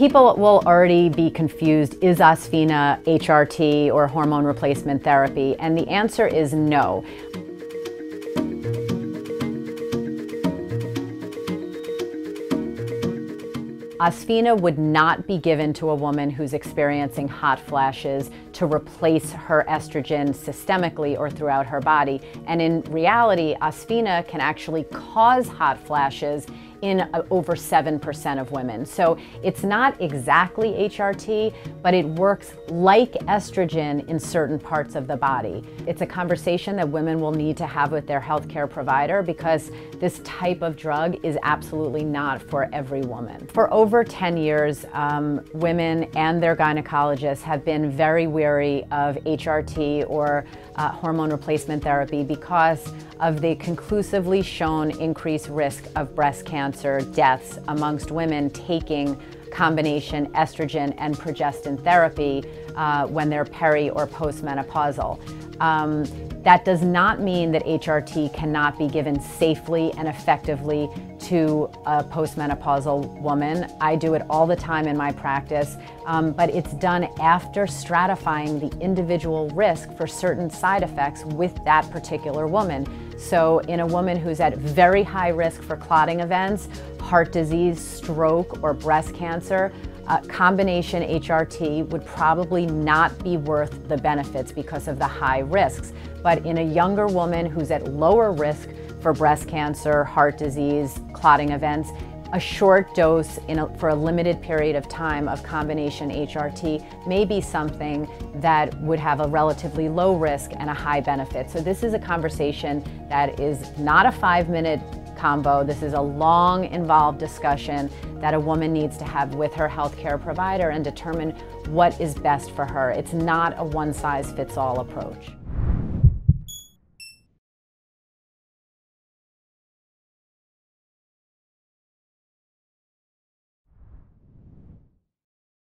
People will already be confused, is Osphena HRT or hormone replacement therapy? And the answer is no. Osphena would not be given to a woman who's experiencing hot flashes to replace her estrogen systemically or throughout her body. And in reality, Osphena can actually cause hot flashes in uh, over 7% of women. So it's not exactly HRT, but it works like estrogen in certain parts of the body. It's a conversation that women will need to have with their healthcare provider because this type of drug is absolutely not for every woman. For over 10 years, um, women and their gynecologists have been very wary of HRT or uh, hormone replacement therapy because of the conclusively shown increased risk of breast cancer deaths amongst women taking combination estrogen and progestin therapy uh, when they're peri or postmenopausal. Um, that does not mean that HRT cannot be given safely and effectively to a postmenopausal woman. I do it all the time in my practice, um, but it's done after stratifying the individual risk for certain side effects with that particular woman. So in a woman who's at very high risk for clotting events, heart disease, stroke, or breast cancer, uh, combination HRT would probably not be worth the benefits because of the high risks. But in a younger woman who's at lower risk for breast cancer, heart disease, clotting events, a short dose a, for a limited period of time of combination HRT may be something that would have a relatively low risk and a high benefit. So this is a conversation that is not a five minute combo. This is a long, involved discussion that a woman needs to have with her healthcare provider and determine what is best for her. It's not a one size fits all approach.